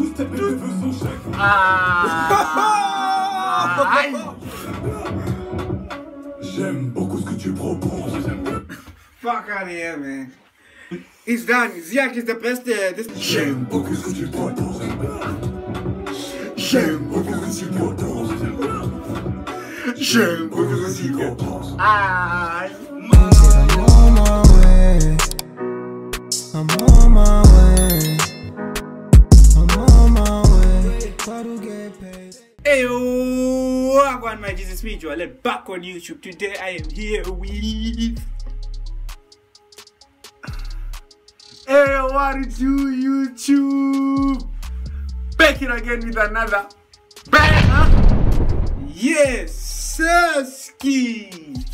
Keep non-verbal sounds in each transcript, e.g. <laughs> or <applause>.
tous tes bébés veulent son chèque. Ah Aïe J'aime beaucoup ce que tu proposes. Fuck out of here, man. It's done. Ziak is the best. Uh, this J'aime beaucoup ce que tu proposes. J'aime beaucoup ce que tu proposes. J'aime beaucoup ce que tu proposes. Aïe welcome my Jesus Spiritual. Let back on YouTube. Today I am here with. Hey, what it do, YouTube? Back it again with another banger. Yes, Sirski.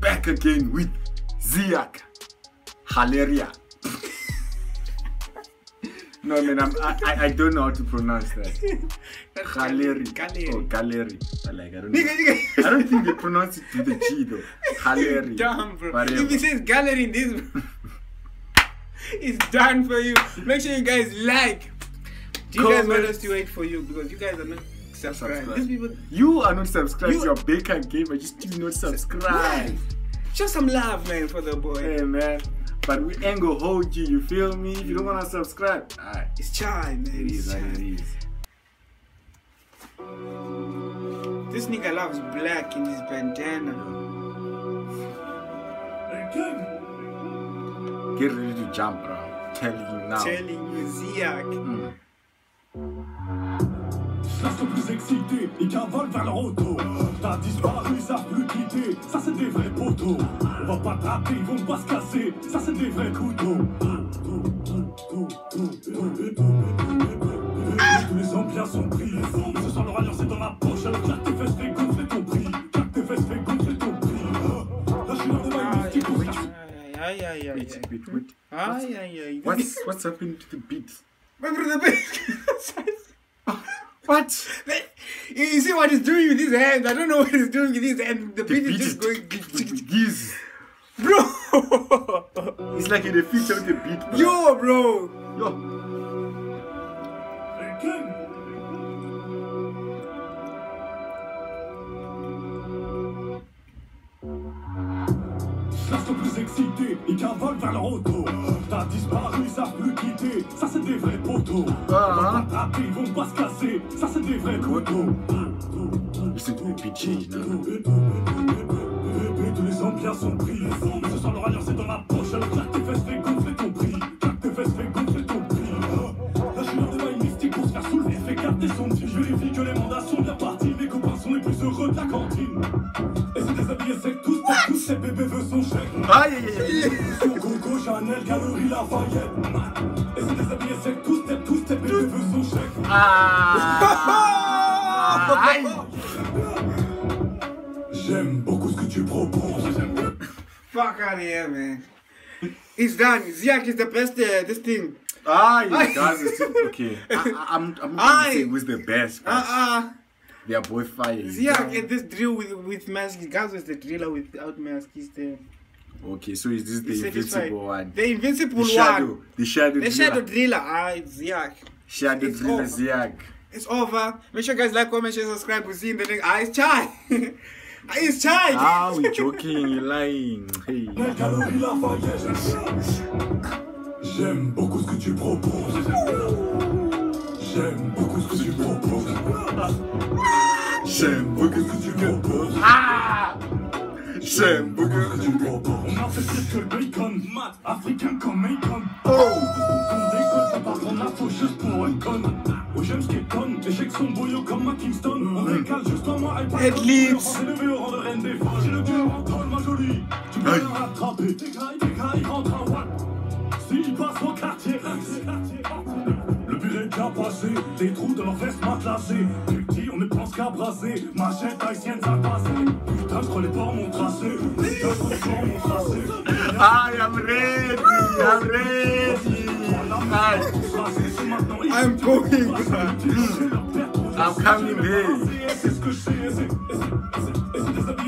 Back again with Ziak. Haleria. <laughs> no, man, I'm, I, I- don't know how to pronounce that. <laughs> Galeri. Galeri. Oh, Galeri. I like, I don't know. I don't think they pronounce it with the G though. <laughs> Galeri. Dumb, bro. Whatever. If it says gallery in this, <laughs> it's done for you. Make sure you guys like. Do you guys want us to wait for you because you guys are not subscribed. Subscribe. These people, You are not subscribed. You- You, are Baker Gamer. You still not subscribed. show some love, man, for the boy. Hey man. But we ain't gonna hold you, you feel me? If you don't wanna subscribe, alright. It's chai, man. It It's is what it chai. This nigga loves black in his bandana. Get ready to jump, bro. I'm telling you now. Telling you, Ziak. Mm. Sont plus excités, ils cavalent vers leur auto. T'as disparu, ils savent plus quitter. Ça, c'est des vrais poteaux. On va pas taper, ils vont pas se casser. Ça, c'est des vrais couteaux. Tous les ambiances sont pris. Ce soir, leur alliance est dans la poche. Alors, claque tes fesses, fais gonfler ton prix. Claque tes fesses, fais gonfler ton prix. Là, je suis dans le qui. Aïe, aïe, aïe, Wait, aïe. wait, wait. Aïe, aïe, aïe. What's what's happening to the beat? My brother, <laughs> What? <laughs> you see what he's doing with his hands? I don't know what he's doing with his hands. The The beat beat is just going. <laughs> Giz. Bro! It's like in the feature with the beat. Bro. Yo, bro! Yo. Sont plus excités, ils cavalent vers leur auto. T'as disparu, ils savent plus quitter. Ça, c'est des vrais poteaux. Ah, pas taper, ils vont pas se casser. Ça, c'est des vrais beat change now. Bébé, tous les ambiances sont pris. Ce soir, leur alliance est dans la poche. Alors, claque tes fesses, fais gonfler ton prix. Claque tes fesses, fais gonfler ton prix. Là, je suis dans des mailles mystiques pour se faire soulever. Fais garder son petit. Je vérifie que les mandats sont Aïe, aïe, aïe, aïe. Sur Coco, Chanel, Galerie Lafayette. Et c'est déshabillé sec, tous, tes, tous tes bébés veulent son chèque. Ah. Aïe. J'aime beaucoup ce que tu proposes. Fuck out of here, man. It's done. Ziak is the best. Uh, this thing. Ah, you guys are still okay. I, <laughs> I, I'm I'm not gonna say who's the best. Uh But uh. they are both fire. Ziak and this drill with with mask. Guys was the driller without mask. He's the. Okay, so is this the invincible one? The invincible The shadow. one. The shadow. The shadow driller. Ah, it's Ziak. Shadow It's driller over. Ziak. It's over. Make sure guys like, comment, share, subscribe. We'll see you in the next. Ah, it's Chai. <laughs> Ah, it's Chai. Ah, we joking, you lying. Hey. J'aime beaucoup ce que tu proposes. J'aime beaucoup ce que tu proposes. J'aime beaucoup ce que tu proposes. Ah! J'aime beaucoup. Tu proposes. On a fait pire que le bacon. Mat, africain comme Macon. Oh! On déconne, ça part en affocheuse pour une conne. Oh, j'aime ce qui est conne. Chèques sont bouillants comme à Kingston. On récale juste en moi, iPad. Head lips. On s'est levé au rang de reine des femmes. J'ai le cœur en tôle, ma jolie. Tu peux le rattraper. Tes grailles, rentre en watt. S'il passe au quartier, le bureau est déjà passé, des trous dans leurs vestes matelassées. Plus petit, on ne pense qu'à brasser, machette haïtienne ça passé. Putain, je crois les bords m'ont I am ready. I'm ready. Aye. I'm going. I'm coming there. C'est ce que je sais, et c'est- et c'est-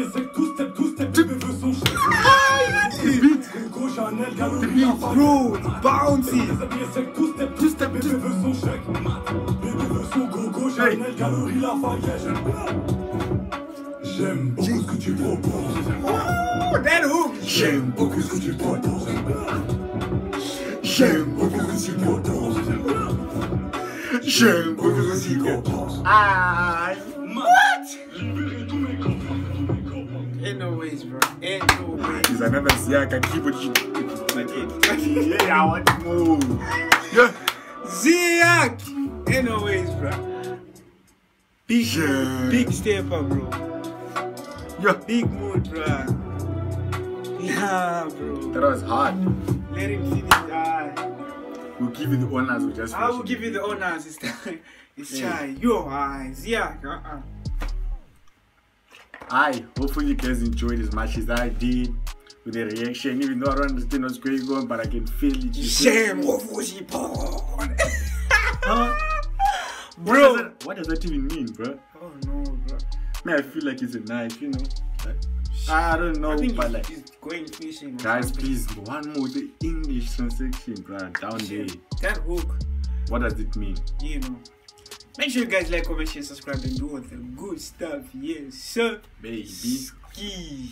J'aime beaucoup ce que tu proposes, j'aime bien. J'aime beaucoup ce que tu proposes, j'aime bien. J'aime beaucoup ce que tu proposes. Ah, What? Libérer tous mes copains, tous mes copains. Ain't no ways, bro. Ain't no ways. he's another Siaka keyboard. Like Yeah, I want to move. Yeah. Ziak! Ain't no ways, bro. Big, Yeah. big step up, bro. Yeah. Big mood, bro. Nah, bro. That was hard. Let him see finish. Ah, We'll give you the honors. We just. I will give you the honors. It's, <laughs> time. it's Yeah. Chai. Yo, ah, Ziak. Uh-uh. I hopefully you guys enjoyed as much as I did with the reaction. Even though I don't understand what's going on, but I can feel it. Shame of. Huh? <laughs> What does, that, what does that even mean, bro? Oh, no, bro. Man, I feel like it's a knife, you know. Like, Ah, I don't know, I think but he's, like, he's going fishing. guys, something. please, one more the English translation, bro, down there. That hook. What does it mean? you know. Make sure you guys like, comment, share, subscribe, and do all the good stuff. Yes, sir. Baby. Ski.